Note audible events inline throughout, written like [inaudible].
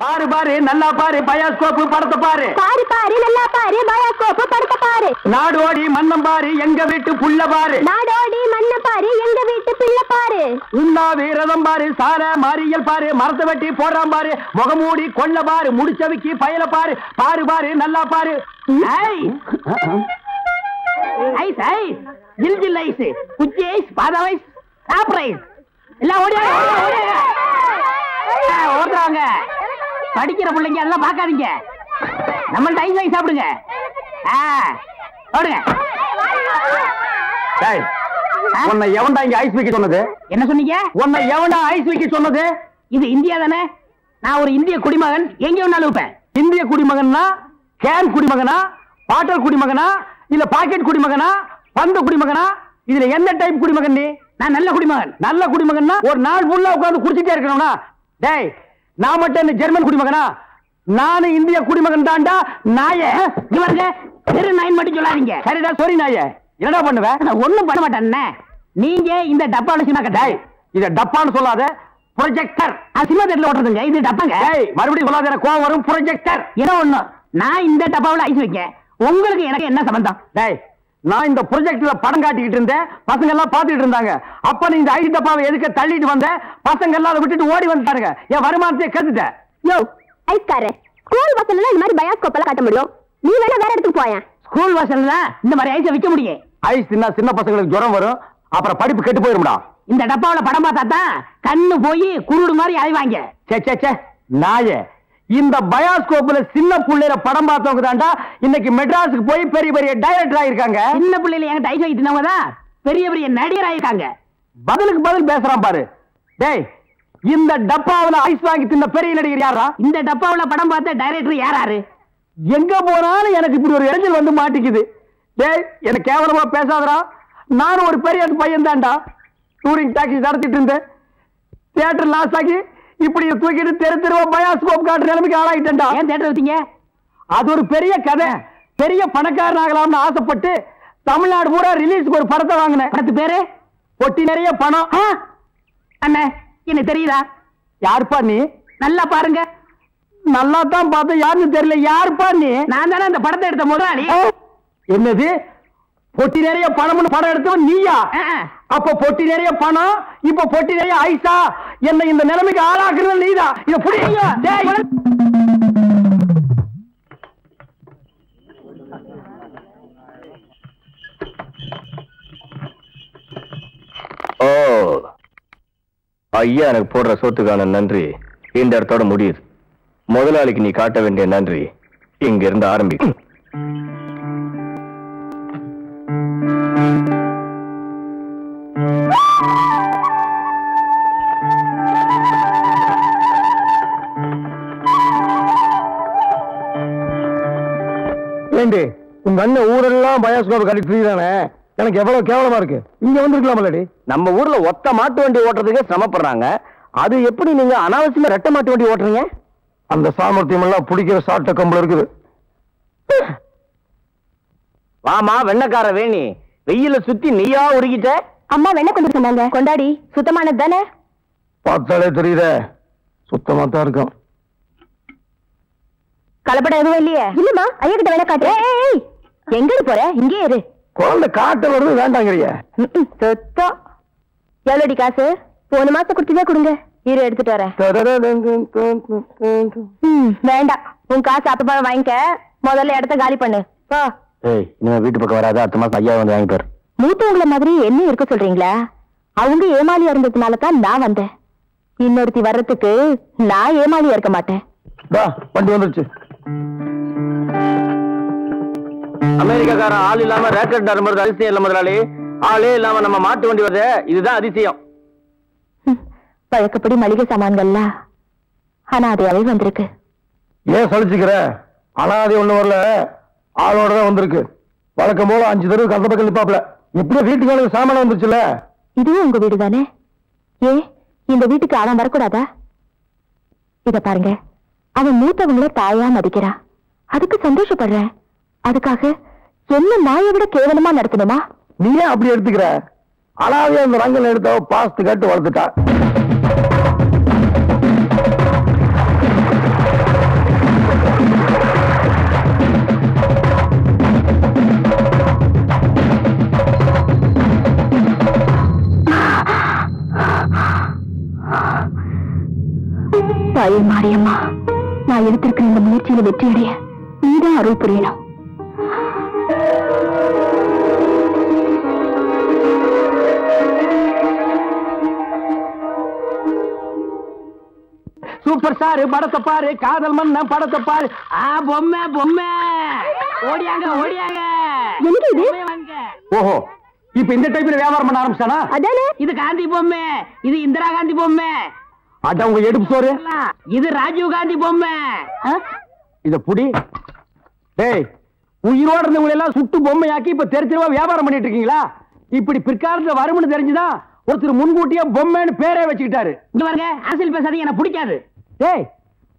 பாரு பாரு நல்லா பாரு பயாஸ்கோப்பு படத்தை பாரு. பாரு பாரு நல்லா பாரு பயோஸ்கோப் படத்தை பாரு. நாடோடி மன்னம் பாரு எங்க வீட்டு புள்ள பாரு. நாடோடி மண்ண பாரு எங்க வீட்டு பிள்ளை பாரு. உண்ணாவி ரதம் பாரு சார மாரியல் பாரு மரத்தை வெட்டி போடுறான் பாரு. முகமூடி கொள்ள பாரு முடிச்சவிக்கி பயல பாரு. பாரு பாரு நல்லா பாரு. Ice ice! ஜில் ஜில் ஐஸ். குச்சி ஐஸ் பாதாம் ஐஸ். சாப்பிட்ற ஐஸ். எல்லாம் ஓடி ஓடுறாங்க. படிக்கிற பிள்ளைங்க அதெல்லாம் பார்க்காதீங்க. நம்மள்ட்ட ஐஸ் ஐஸ் சாப்பிடுங்க. ஆ ஓடுங்க உன்னை எவன்டா இங்க ஐஸ் வைக்க சொன்னது? என்ன சொன்னீங்க? உன்னை எவன்டா ஐஸ் வைக்க சொன்னது? இது இந்தியா தானே? நான் ஒரு இந்திய குடிமகன். எங்க வேணாலும் வைப்பேன் இந்திய குடிமகன்னா? கேன் குடிமகனா? பாட்டல் குடிமகனா? இல்ல பாக்கெட் குடிமகனா? பந்து குடிமகனா? இதுல என்ன டைப் குடிமகன் நான் நல்ல குடிமகன். நல்ல குடிமகன்னா ஒரு நாள் ஃபுல்லா உட்கார்ந்து குடிச்சிட்டே இருக்கணும்னா டேய் நான் மட்டும் என்ன ஜெர்மன் குடிமகனா? நானும் இந்திய குடிமகன் தான்டா நாய இவருங்க தெரு நாயின் மட்டும் சொல்லாதீங்க. சரிடா சாரி நாய. என்னடா பண்ணுவேன் நான் ஒண்ணும் பண்ண மாட்டேன் நீங்க இந்த டப்பால சினிமா கட்டாய் இத டப்பான்னு சொல்லாத ப்ரொஜெக்டர் அது சினிமா தேட்டர்ல ஓட்டுறதுங்க இது டப்பாங்க. மறுபடியும் சொல்லாத எனக்கு கோவம் வரும் ப்ரொஜெக்டர் ஏதோ ஒண்ணு. நான் இந்த டப்பாவுல ஐஸ் வைக்கேன். உங்களுக்கு எனக்கு என்ன சம்பந்தம்? டேய் நான் இந்த ப்ரொஜெக்ட்ல படம் காட்டிக்கிட்டு இருந்தேன். பசங்க எல்லாம் பாத்துக்கிட்டு இருந்தாங்க. அப்ப நீ இந்த ஐஸ் டப்பாவை எதுக்கு தள்ளிட்டு வந்த? பசங்க எல்லாம் அதை விட்டுட்டு ஓடி வந்துட்டாருங்க என் வருமானத்தையே கெடுத்துட்டேன் யோ ஐஸ்காரே ஸ்கூல் பஸ்ல இந்த மாதிரி பயோஸ்கோப் எல்லாம் காட்ட முடியும்? நீ வேணா வேற இடத்துக்கு போயேன். ஸ்கூல் வாசல்ல இந்த மாதிரி ஐஸை விற்க முடியும் ஐஸ் தின்னா சின்ன பசங்களுக்கு ஜுரம் வரும். அப்புறம் படிப்பு கெட்டு போயிரும்டா. இந்த டப்பாவுல படம் பார்த்தா தான் கண்ணு போய் குருடு மாதிரி அலைவாங்க சே சே சே நாயே. இந்த பயாஸ்கோப்ல சின்ன புள்ளையில படம் பார்த்தவங்க தான்டா இன்னைக்கு மெட்ராஸுக்கு போய் பெரிய பெரிய டைரக்டர் ஆயிருக்காங்க. சின்ன பிள்ளையில ஐஸ் வைத்தினவங்க தான் பெரிய பெரிய நடிகர் ஆயிருக்காங்க. பதிலுக்கு பதில் பேசுறான் பாரு. டேய் இந்த டப்பாவுல ஐஸ் வாங்கி தின்ன பெரிய நடிகர் யாரா இந்த டப்பாவுல படம் பார்த்த டைரக்டர் யாராரு? எங்க போனாலும் எனக்கு இப்படி ஒரு இடைஞ்சல் வந்து மாட்டிக்குது. டேய் எனக்கு கேவலமா பேசாதடா. நானும் ஒரு பெரிய பையன் தான்டா டூரிங் டாக்ஸி நடத்திட்டு இருந்தேன். தியேட்டர் லாஸ் ஆகி இப்படி தூக்கிட்டு தெரு தெருவா பயாஸ்கோப் காட்டுற நிலைமைக்கு ஆளாயிட்டேன்டா. ஏன் தியேட்டர் வச்சீங்க? அது ஒரு பெரிய கதை. பெரிய பணக்காரன் ஆகலாம்னு ஆசைப்பட்டு தமிழ்நாடு பூரா ரிலீஸ்க்கு ஒரு படத்தை வாங்கினேன். படத்து பேரு? பொட்டி நிறைய பணம். அண்ணே எனக்கு தெரியுதா? யாருப்பா நீ? நல்லா பாருங்க. நல்லா தான் பார்த்தேன். யாருன்னு தெரியல. யாருப்பா நீ? நான் தானே அந்த படத்தை எடுத்த முதலாளி. என்னது? பொட்டி நிறைய பணம்னு படம் எடுத்தவன் நீயா? அப்ப பொட்டி நிறைய பணம் இப்ப பொட்டி நிறைய ஐசா என்ன இந்த நிலைமைக்கு ஆளாக்குறது நீதான் இத புடிங்க ஓ. ஐயா எனக்கு போடுற சோத்துக்கான நன்றி. இந்த இடத்தோட முடியுது. முதலாளிக்கு நீ காட்ட வேண்டிய நன்றி. இங்க இருந்து ஆரம்பிக்கும். அண்ணன் ஊரெல்லாம் பயோஸ்கோப் கட்டி ஃப்ரீ தானே? எனக்கு எவ்வளவு கேவலமா இருக்கு. இங்க வந்திருக்கலாமல்லடி நம்ம ஊர்ல ஒத்த மாட்டு வண்டி ஓட்டுறதுக்கே சிரமப்படுறாங்க. அது எப்படி நீங்க அனாவசியமா ரெட்டை மாட்டு வண்டி ஓட்டுறீங்க? அந்த சாமர்த்தியம் எல்லாம் பிடிக்கிற சாட்ட கம்பளம் இருக்குது. வாமா வெண்ணக்கார வேணி. வெயில சுத்தி நீயா உருகிட்ட? அம்மா வெண்ணெய் கொண்டு சொன்னாங்க கொண்டாடி சுத்தமானது தானே? பார்த்தாலே தெரியுதே. சுத்தமா தான் இருக்கும். கலப்படம் எதுவும் இல்லையே? இல்லம்மா ஐயா கிட்ட வேணா காட்டு ஏய், ஏய், எங்க போற? இங்கே இரு. குழந்தை காட்ட வருது வேண்டாங்கிறிய. சுத்தம் எவ்வளோடி காசு? போன மாசம் கொடுத்ததே கொடுங்க. இரு எடுத்துட்டு வரேன். வேண்டாம். உன் காசு அப்ப வாங்கிக்க. முதல்ல இடத்த காலி பண்ணு. போ ஏய் இனிமே வீட்டு பக்கம் வராத. அடுத்த மாசம் ஐயா வந்து வாங்கி பாரு மூத்தவங்கள மாதிரி என்ன இருக்க சொல்றீங்களா? அவங்க ஏமாளியா இருந்ததுனால தான் நான் வந்தேன். இன்னொருத்தி வர்றதுக்கு நான் ஏமாளியா இருக்க மாட்டேன். வண்டி வந்துருச்சு. அமெரிக்காக்காரன் ஆள் இல்லாம ரேக்கெட் தரும்போது அதிசயம் இல்ல முதலாளி. ஆளே இல்லாம நம்ம மாட்டு வண்டி வருது இதுதான் அதிசயம். வழக்கப்படி மளிகை சாமான்கள்லாம் அனாதையாவே வந்திருக்கு? ஏன் சலிச்சுக்கிற? அனாதை ஒண்ணு வரல ஆளோட தான் வந்திருக்கு. வழக்கம் போல அஞ்சு தடவை அந்த பக்கம் நிப்பாப்ல எப்படியோ வீட்டுக்கு சாமான வந்துருச்சுல இதுவும் உங்க வீடு தானே ஏ இந்த வீட்டுக்கு அவன் வரக்கூடாதா? இத பாருங்க அவன் மூத்தவங்கள தாயா மதிக்கிறா. அதுக்கு சந்தோஷப்படுறேன். அதுக்காக என்ன நாயை விட கேவலமா நடத்தணுமா? நீ ஏன் அப்படி எடுத்துக்கிற? அனாதையா அந்த ரங்கல் எடுத்தவ பாஸ்து கேட்டு வளர்த்துட்டா. மாரியம்மா நான் எடுத்திருக்கிற இந்த முயற்சியில வெற்றியடைய நீதான் அருள் புரியணும். சூப்பர் ஸ்டார் படத்தை பாரு காதல் மன்னன் படத்தை பாரு. ஆ பொம்மை பொம்மை. ஓடியாங்க ஓடியாங்க. இது? ஓஹோ இப்ப இந்த டைப்ல வியாபாரம் பண்ண ஆரம்பிச்சானா அதானே? இது காந்தி பொம்மை. இது இந்திரா காந்தி பொம்மை. அட உங்க எடுப்பு சோறு. இது ராஜீவ் காந்தி பொம்மை. இத புடி. டேய் உயிரோட இருந்தவங்க எல்லாம் சுட்டு பொம்மையாக்கி இப்ப தெரு தெருவா வியாபாரம் பண்ணிட்டு இருக்கீங்களா? இப்படி பிற்காலத்துல வரும்னு தெரிஞ்சுதான் ஒருத்தர் முன்கூட்டியே பொம்மைன்னு பேரே வச்சுக்கிட்டாரு. இங்க பாருங்க அரசியல் பேசாதீங்க எனக்கு பிடிக்காது. டேய்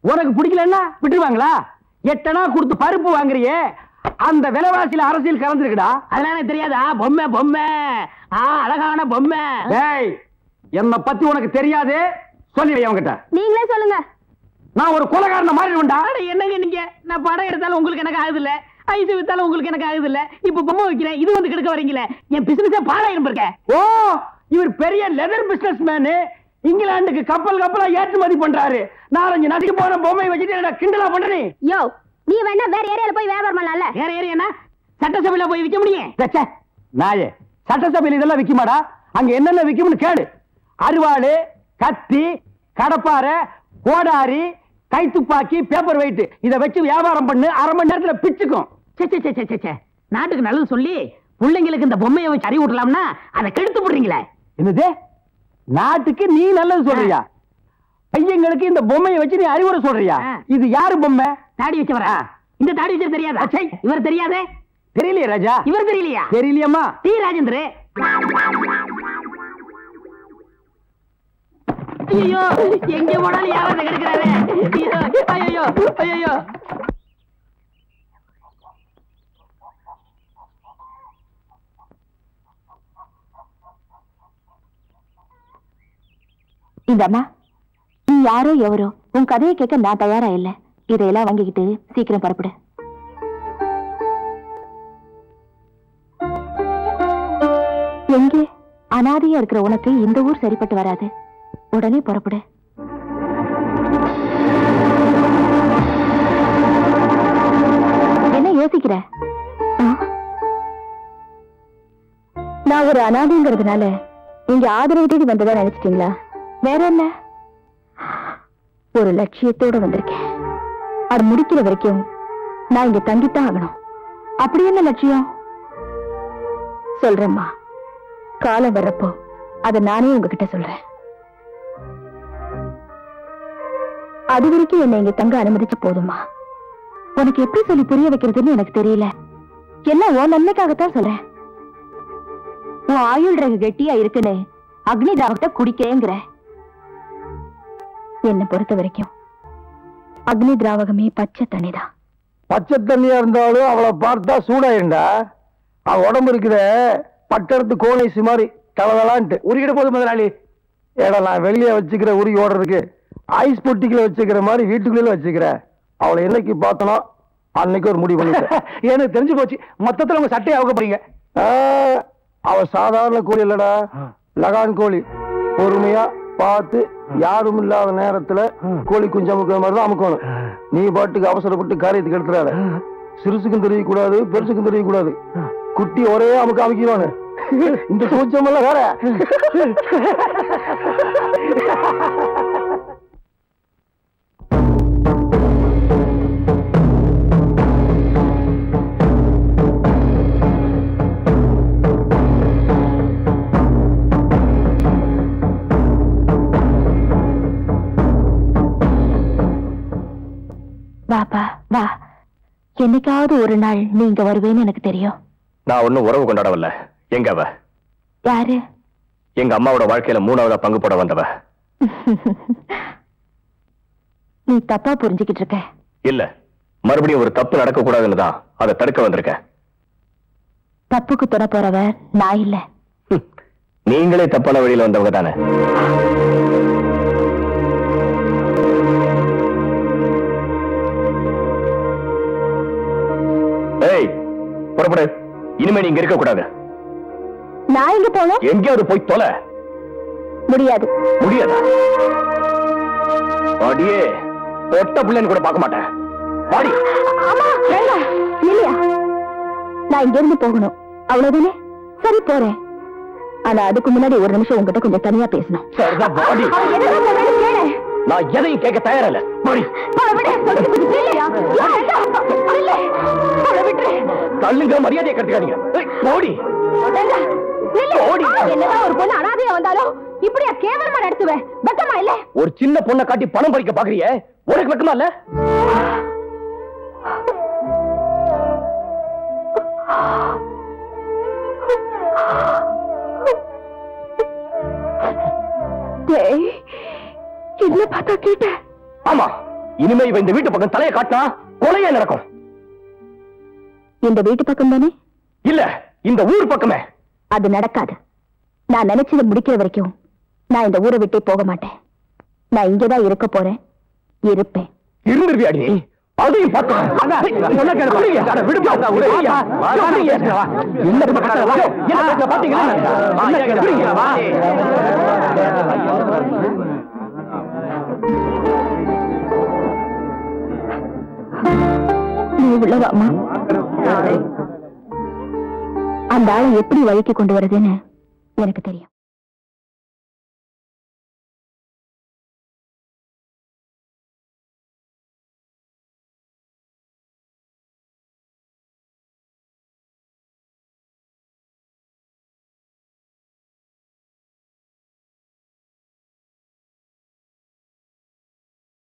உனக்கு பிடிக்கலன்னா விட்டுருவாங்களா? எட்டனா கொடுத்து பருப்பு வாங்குறியே? அந்த விலைவாசியில அரசியல் கலந்துருக்குடா. அதெல்லாம் எனக்கு தெரியாதா? பொம்மை பொம்மை. ஆ அழகான பொம்மை. டேய் என்ன பத்தி உனக்கு தெரியாது? சொல்லி வை நீங்களே சொல்லுங்க. நான் ஒரு கொலகாரன மாறிடுவேன்டா. என்னங்க நீங்க? நான் படம் எடுத்தாலும் உங்களுக்கு எனக்கு ஆகுது இல்ல ஐஸ் வித்தாலும் உங்களுக்கு எனக்கு ஆகுது இல்ல இப்ப பொம்மை வைக்கிறேன். இது வந்து கெடுக்க வரீங்களே. என் பிசினஸே பாழாயிரம் இருக்க ஓ இவர் பெரிய லெதர் பிசினஸ் மேனு இங்கிலாந்துக்கு கப்பல் கப்பலா ஏற்றுமதி பண்றாரு. நாலஞ்சு நதிக்கு போன பொம்மை வச்சுட்டு கிண்டலா பண்றீ யோ நீ வேணா வேற ஏரியால போய் வியாபாரம் பண்ணலாம்ல? வேற ஏரியா சட்டசபையில போய் விற்க முடியும். நாயே சட்டசபையில இதெல்லாம் விக்குமாடா? அங்க என்னென்ன விக்கும்னு கேளு. அருவாளு கத்தி கடப்பாரை கோடாரி கைத்துப்பாக்கி பேப்பர் வெயிட் இத வச்சு வியாபாரம் பண்ணு அரை மணி நேரத்துல பிச்சுக்கும். நாட்டுக்கு நல்லது சொல்லி பிள்ளைங்களுக்கு இந்த பொம்மையை வச்சு அறிவு விடலாம்னா அதை கெடுத்து போடுறீங்களே. என்னது? நாட்டுக்கு நீ நல்லது சொல்றியா? பையங்களுக்கு இந்த பொம்மையை வச்சு நீ அறிவுரை சொல்றியா? இது யாரு பொம்மை? தாடி வச்சவரா? இந்த தாடி வச்சது தெரியாதா? இவர் தெரியாதே? தெரியலையா ராஜா. இவர் தெரியலையா? தெரியலையம்மா. டி ராஜேந்திர. ஐயோ எங்க போனாலும் யாராவது கிடைக்கிறாரு ஐயோ ஐயோ ஐயோ இந்த அம்மா நீ யாரோ எவரோ உன் கதையை கேட்க நான் தயாரா இல்ல. இதையெல்லாம் வாங்கிக்கிட்டு சீக்கிரம் புறப்படு. எங்கே? அனாதையா இருக்கிற உனக்கு இந்த ஊர் சரிப்பட்டு வராது. உடனே புறப்படு. என்ன யோசிக்கிற? நான் ஒரு அனாதிங்கிறதுனால நீங்க ஆதரவு தேடி வந்ததா நினைச்சிட்டீங்களா? வேற என்ன? ஒரு லட்சியத்தோட வந்திருக்கேன். அது முடிக்கிற வரைக்கும் நான் இங்க தங்கித்தான் ஆகணும். அப்படி என்ன லட்சியம்? சொல்றேம்மா. காலம் வர்றப்போ அதை நானே உங்ககிட்ட சொல்றேன். அது வரைக்கும் என்னை இங்க தங்க அனுமதிச்ச போதுமா உனக்கு எப்படி சொல்லி புரிய வைக்கிறதுன்னு எனக்கு தெரியல. எல்லாம் உன் நன்மைக்காகத்தான் சொல்றேன். உன் ஆயுள் ரகு கெட்டியா இருக்குன்னு அக்னி தாவத்தை குடிக்கேங்கிற. என்னை பொறுத்த வரைக்கும். அக்னி திராவகமே பச்சை தண்ணிதான். பச்சை தண்ணியா இருந்தாலும் அவளை பார்த்தா சூடாயிருண்டா அவ உடம்பு இருக்கிற பட்டடத்து கோணைசி மாதிரி தளதலான்ட்டு உருகிட போது முதலாளி. ஏடா நான் வெளியே வச்சுக்கிற உருகி ஓடுறதுக்கு ஐஸ் பொட்டிக்குள்ள வச்சுக்கிற மாதிரி வீட்டுக்குள்ள வச்சுக்கிறேன் அவளை என்னைக்கு பார்த்தனோ அன்னைக்கு ஒரு முடிவு பண்ணிட்டேன். [laughs] எனக்கு தெரிஞ்சு போச்சு. மொத்தத்துல உங்க சட்டையை அவுக்க போறீங்க. அவ சாதாரண கோழி இல்லடா. லகான் கோழி. பொறுமையா பார்த்து யாரும் இல்லாத நேரத்துல கோழி குஞ்சு அமுக்கிற மாதிரி தான் அமுக்கணும் நீ பாட்டுக்கு அவசரப்பட்டு காரியத்துக்கு எடுத்துறாத. சிறுசுக்கும் தெரியக்கூடாது பெருசுக்கும் தெரியக்கூடாது. குட்டி ஒரே அமுக்க அமைக்கிறாங்க [laughs] இந்த சூச்சமெல்லாம் வேற. [laughs] என்னைக்காவது ஒரு நாள் நீ இங்க வருவேன்னு எனக்கு தெரியும். நான் ஒன்னும் உறவு கொண்டாட வரல எங்க அவ? யாரு? எங்க அம்மாவோட வாழ்க்கையில மூணாவதா பங்கு போட வந்தவ? நீ தப்பா புரிஞ்சுக்கிட்டு இருக்க. இல்ல. மறுபடியும் ஒரு தப்பு நடக்க கூடாதுன்னு தான் அதை தடுக்க வந்திருக்கேன் தப்புக்கு துணை போறவ நான் இல்ல. நீங்களே தப்பான வழியில வந்தவங்க தானே. புறப்படு. இனிமே நீங்க இருக்க கூடாது நான் எங்க போனோம் எங்கேயாவது போய் தொலை. முடியாது. முடியாதா? அடியே ஒட்ட பிள்ளைன்னு கூட பார்க்க மாட்டேன். வாடி. இல்லையா? நான் இங்க இருந்து போகணும். அவ்வளவுதானே? சரி போறேன். ஆனா அதுக்கு முன்னாடி ஒரு நிமிஷம் உங்ககிட்ட கொஞ்சம் தனியா பேசணும். நான் எதையும் கேட்க தயாரா தள்ளுங்க மரியாதையை கட்டுக்காதீங்க போடி. என்னதான் ஒரு பொண்ணு அனாதையா வந்தாலும் இப்படியா கேவலமா நடத்துவேன் வெக்கமா இல்ல? ஒரு சின்ன பொண்ணை காட்டி பணம் பறிக்க பாக்குறியே? உனக்கு வெக்கமா இல்ல? என்ன பார்த்தா கேட்டேன் ஆமா. இனிமே இவ இந்த வீட்டு பக்கம் தலையை காட்டினா கொலையே நடக்கும். இந்த வீட்டு பக்கம் தானே இல்ல இந்த ஊர் பக்கமே. அது நடக்காது. நான் நினைச்சதை முடிக்கிற வரைக்கும் நான் இந்த ஊரை விட்டே போக மாட்டேன். நான் இங்கதான் இருக்க போறேன். இருப்பேன். இருந்துருவியாடி நீ? அதையும். நீ உள்ளவாமா அந்த ஆளை எப்படி வழிக்கு கொண்டு வருதுன்னு எனக்கு தெரியும்.